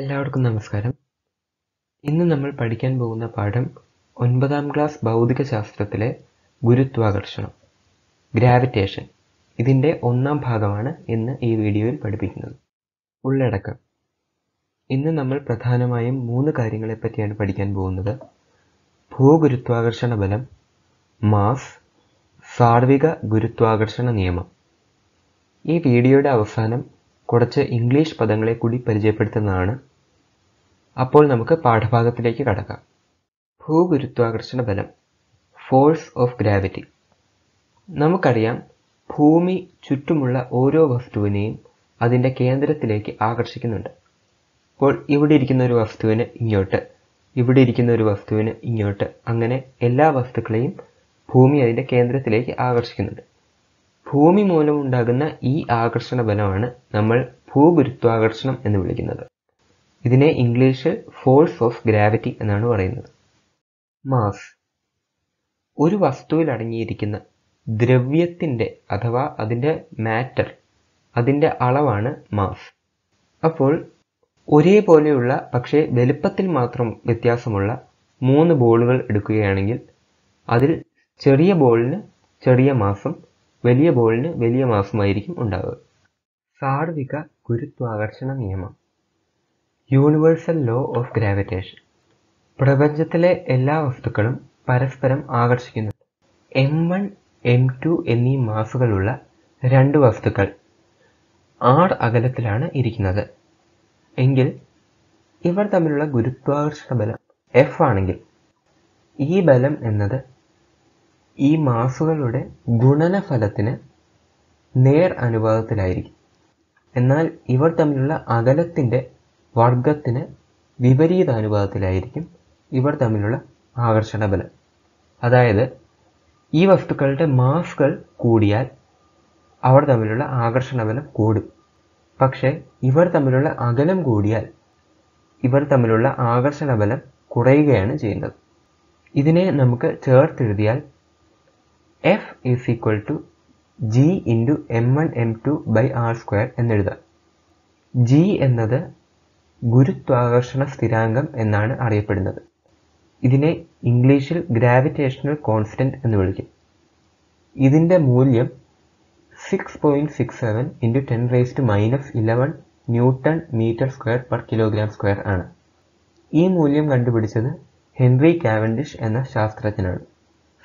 എല്ലാവർക്കും നമസ്കാരം. ഇന്ന് നമ്മൾ പഠിക്കാൻ പോകുന്ന പാഠം ഒൻപതാം ക്ലാസ് ഭൗതിക ശാസ്ത്രത്തിലെ ഗുരുത്വാകർഷണം ഗ്രാവിറ്റേഷൻ. ഇതിന്റെ ഒന്നാം ഭാഗമാണ് ഇന്ന് ഈ വീഡിയോയിൽ പഠിപ്പിക്കുന്നത്. ഉള്ളടക്കം. ഇന്ന് നമ്മൾ പ്രധാനമായും മൂന്ന് കാര്യങ്ങളെ പറ്റിയാണ് പഠിക്കാൻ പോകുന്നത്. ഭൂഗുരുത്വാകർഷണ ബലം മാസ് സാർവിക ഗുരുത്വാകർഷണ നിയമം. ഈ വീഡിയോയുടെ അവസാനം കുറച്ച് ഇംഗ്ലീഷ് പദങ്ങളെ കൂടി പരിചയപ്പെടുത്തുന്നതാണ് അപ്പോൾ നമുക്ക് പാഠഭാഗത്തിലേക്ക് കടക്കാം. ഭൂഗുരുത്വാകർഷണ ബലം ഫോഴ്സ് ഓഫ് ഗ്രാവിറ്റി നമുക്കറിയാം ഭൂമി ചുറ്റുമുള്ള ഓരോ വസ്തുവിനെയും അതിന്റെ കേന്ദ്രത്തിലേക്ക് ആകർഷിക്കുന്നുണ്ട്. അപ്പോൾ ഇവിടെ ഇരിക്കുന്ന ഒരു വസ്തുവിന് ഇങ്ങോട്ട് ഇവിടെ ഇരിക്കുന്ന ഒരു വസ്തുവിന് ഇങ്ങോട്ട് അങ്ങനെ എല്ലാ വസ്തുക്കളെയും ഭൂമി അതിന്റെ കേന്ദ്രത്തിലേക്ക് ആകർഷിക്കുന്നുണ്ട്. ഭൂമി മൂലമുണ്ടാകുന്ന ഈ ആകർഷണ ബലമാണ് നമ്മൾ ഭൂഗുരുത്വാകർഷണം എന്ന് വിളിക്കുന്നത്. ഇതിനെ ഇംഗ്ലീഷിൽ ഫോഴ്സ് ഓഫ് ഗ്രാവിറ്റി എന്നാണ് പറയുന്നത്. മാസ്. ഒരു വസ്തുവിൽ അടങ്ങിയിരിക്കുന്ന ദ്രവ്യത്തിന്റെ അഥവാ അതിന്റെ മാറ്റർ അതിന്റെ അളവാണ് മാസ്. അപ്പോൾ ഒരേപോലെയുള്ള പക്ഷേ വലുപ്പത്തിൽ മാത്രം വ്യത്യാസമുള്ള മൂന്ന് ബോളുകൾ എടുക്കുകയാണെങ്കിൽ അതിൽ ചെറിയ ബോളിന് ചെറിയ മാസം വലിയ ബോളിന് വലിയ മാസമായിരിക്കും ഉണ്ടാവുക. സാർവിക ഗുരുത്വാകർഷണ നിയമം. യൂണിവേഴ്സൽ ലോ ഓഫ് ഗ്രാവിറ്റേഷൻ പ്രപഞ്ചത്തിലെ എല്ലാ വസ്തുക്കളും പരസ്പരം ആകർഷിക്കുന്നു. എം വൺ എം ടു എന്നീ മാസുകളുള്ള രണ്ട് വസ്തുക്കൾ ആർ അകലത്തിലാണ് ഇരിക്കുന്നത്. എങ്കിൽ ഇവർ തമ്മിലുള്ള ഗുരുത്വാകർഷണ ബലം എഫ് ആണെങ്കിൽ ഈ ബലം എന്നത് ഈ മാസുകളുടെ ഗുണനഫലത്തിന് നേർ അനുപാതത്തിലായിരിക്കും. എന്നാൽ ഇവർ തമ്മിലുള്ള അകലത്തിന്റെ വർഗത്തിന് വിപരീത അനുപാതത്തിലായിരിക്കും ഇവർ തമ്മിലുള്ള ആകർഷണ ബലം അതായത് ഈ വസ്തുക്കളുടെ മാസ്കൾ കൂടിയാൽ അവർ തമ്മിലുള്ള ആകർഷണ ബലം കൂടും. പക്ഷേ ഇവർ തമ്മിലുള്ള അകലം കൂടിയാൽ ഇവർ തമ്മിലുള്ള ആകർഷണ ബലം കുറയുകയാണ് ചെയ്യുന്നത്. ഇതിനെ നമുക്ക് ചേർത്തെഴുതിയാൽ F is equal to G into M one M two by R square എന്നെഴുതാം ജി എന്നത് ഗുരുത്വാകർഷണ സ്ഥിരാങ്കം എന്നാണ് അറിയപ്പെടുന്നത്. ഇതിനെ ഇംഗ്ലീഷിൽ ഗ്രാവിറ്റേഷണൽ കോൺസ്റ്റന്റ് എന്ന് വിളിക്കും. ഇതിന്റെ മൂല്യം six point six seven into ten raise to minus eleven newton metre square per kilogram square ആണ്. ഈ മൂല്യം കണ്ടുപിടിച്ചത് ഹെൻറി കാവൻഡിഷ് എന്ന ശാസ്ത്രജ്ഞനാണ്.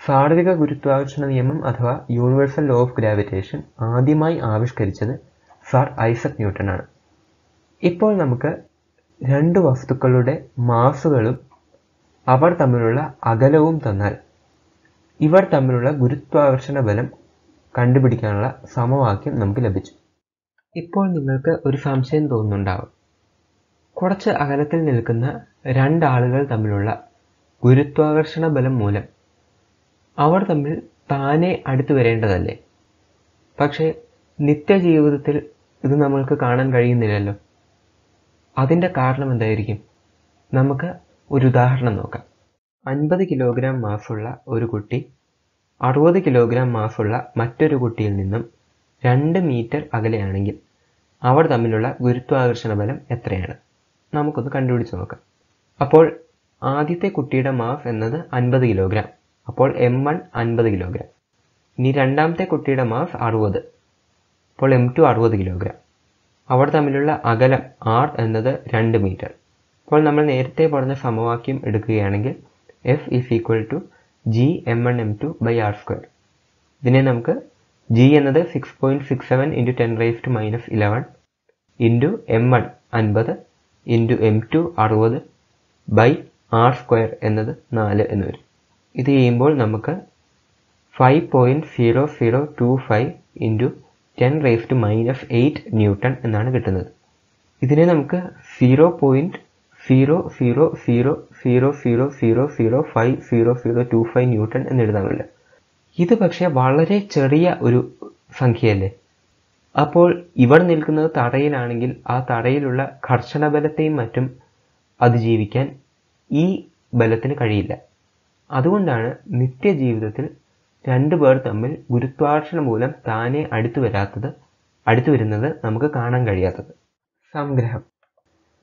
സാർവിക ഗുരുത്വാകർഷണ നിയമം അഥവാ യൂണിവേഴ്സൽ ലോ ഓഫ് ഗ്രാവിറ്റേഷൻ ആദ്യമായി ആവിഷ്കരിച്ചത് സാർ ഐസക് ന്യൂട്ടൺ ആണ് ഇപ്പോൾ നമുക്ക് രണ്ട് വസ്തുക്കളുടെ മാസുകളും അവർ തമ്മിലുള്ള അകലവും തന്നാൽ ഇവർ തമ്മിലുള്ള ഗുരുത്വാകർഷണ ബലം കണ്ടുപിടിക്കാനുള്ള സമവാക്യം നമുക്ക് ലഭിച്ചു. ഇപ്പോൾ നിങ്ങൾക്ക് ഒരു സംശയം തോന്നുന്നുണ്ടാവും. കുറച്ച് അകലത്തിൽ നിൽക്കുന്ന രണ്ടാളുകൾ തമ്മിലുള്ള ഗുരുത്വാകർഷണ ബലം മൂലം അവർ തമ്മിൽ താനെ അടുത്തു വരേണ്ടതല്ലേ? പക്ഷേ നിത്യജീവിതത്തിൽ ഇത് നമ്മൾക്ക് കാണാൻ കഴിയുന്നില്ലല്ലോ. അതിന്റെ കാരണം എന്തായിരിക്കും? നമുക്ക് ഒരു ഉദാഹരണം നോക്കാം. അൻപത് കിലോഗ്രാം മാസുള്ള ഒരു കുട്ടി അറുപത് കിലോഗ്രാം മാസുള്ള മറ്റൊരു കുട്ടിയിൽ നിന്നും രണ്ട് മീറ്റർ അകലെയാണെങ്കിൽ അവർ തമ്മിലുള്ള ഗുരുത്വാകർഷണ ബലം എത്രയാണ്? നമുക്കൊന്ന് കണ്ടുപിടിച്ച് നോക്കാം. അപ്പോൾ ആദ്യത്തെ കുട്ടിയുടെ മാസ് എന്നത് അൻപത് കിലോഗ്രാം. അപ്പോൾ എം വൺ അൻപത് കിലോഗ്രാം. ഇനി രണ്ടാമത്തെ കുട്ടിയുടെ മാസ് അറുപത്. അപ്പോൾ എം ടു അറുപത് കിലോഗ്രാം. അവർ തമ്മിലുള്ള അകലം ആർ എന്നത് രണ്ട് മീറ്റർ. അപ്പോൾ നമ്മൾ നേരത്തെ പറഞ്ഞ സമവാക്യം എടുക്കുകയാണെങ്കിൽ F is equal to G M one M two by R square ഇതിനെ നമുക്ക് ജി എന്നത് six point six seven into ten raise to minus eleven into M one അൻപത് ഇന്റു എം ടു അറുപത് ബൈ ആർ സ്ക്വയർ എന്നത് നാല് എന്ന് വരും. ഇത് ചെയ്യുമ്പോൾ നമുക്ക് five point zero zero two five into ten raise to minus eight newton എന്നാണ് കിട്ടുന്നത്. ഇതിനെ നമുക്ക് zero point zero zero zero zero zero zero zero five zero zero two five newton എന്ന് എഴുതാമല്ലോ ഇത് പക്ഷേ വളരെ ചെറിയ ഒരു സംഖ്യയല്ലേ? അപ്പോൾ ഇവർ നിൽക്കുന്നത് തടയിലാണെങ്കിൽ ആ തടയിലുള്ള ഘർഷണ ബലത്തെയും മറ്റും അതിജീവിക്കാൻ ഈ ബലത്തിന് കഴിയില്ല. അതുകൊണ്ടാണ് നിത്യജീവിതത്തിൽ രണ്ടു പേർ തമ്മിൽ ഗുരുത്വാകർഷണം മൂലം താനെ അടുത്തു വരാത്തത് അടുത്തു വരുന്നത് നമുക്ക് കാണാൻ കഴിയാത്തത്. സംഗ്രഹം.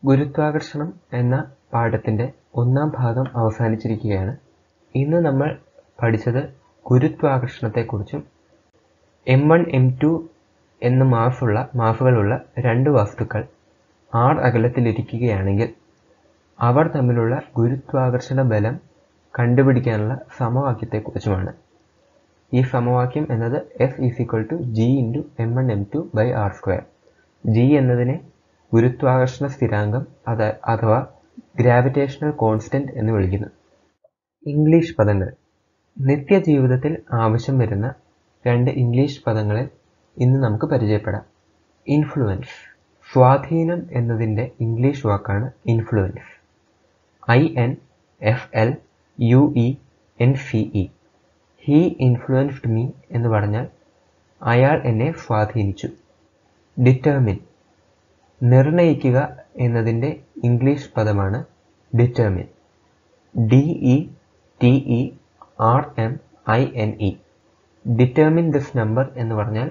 ഗുരുത്വാകർഷണം എന്ന പാഠത്തിന്റെ ഒന്നാം ഭാഗം അവസാനിച്ചിരിക്കുകയാണ്. ഇന്ന് നമ്മൾ പഠിച്ചത് ഗുരുത്വാകർഷണത്തെക്കുറിച്ചും എം വൺ എം ടു എന്ന മാസുള്ള മാസുകളുള്ള രണ്ട് വസ്തുക്കൾ ആർ അകലത്തിലിരിക്കുകയാണെങ്കിൽ അവർ തമ്മിലുള്ള ഗുരുത്വാകർഷണ ബലം കണ്ടുപിടിക്കാനുള്ള സമവാക്യത്തെക്കുറിച്ചുമാണ്. ഈ സമവാക്യം എന്നത് is equal to G into M one M two by R square G എന്നതിനെ ഗുരുത്വാകർഷണ സ്ഥിരാങ്കം അഥവാ ഗ്രാവിറ്റേഷണൽ കോൺസ്റ്റന്റ് എന്ന് വിളിക്കുന്നു. ഇംഗ്ലീഷ് പദങ്ങൾ. നിത്യജീവിതത്തിൽ ആവശ്യം വരുന്ന രണ്ട് ഇംഗ്ലീഷ് പദങ്ങളെ ഇന്ന് നമുക്ക് പരിചയപ്പെടാം. ഇൻഫ്ലുവൻസ് സ്വാധീനം എന്നതിന്റെ ഇംഗ്ലീഷ് വാക്കാണ് influence I N F L U E N C E he influenced me എന്ന് പറഞ്ഞാൽ അയാൾ എന്നെ സ്വാധീനിച്ചു. ഡിറ്റർമിൻ നിർണയിക്കുക എന്നതിന്റെ ഇംഗ്ലീഷ് പദമാണ് determine D E T E R M I N E determine this number എന്ന് പറഞ്ഞാൽ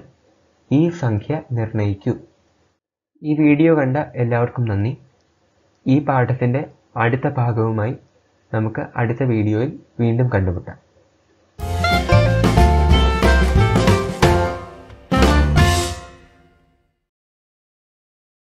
ഈ സംഖ്യ നിർണയിക്കൂ. ഈ വീഡിയോ കണ്ട എല്ലാവർക്കും നന്ദി. ഈ പാഠത്തിന്റെ അടുത്ത ഭാഗവുമായി നമുക്ക് അടുത്ത വീഡിയോയിൽ വീണ്ടും കണ്ടുമുട്ടാം.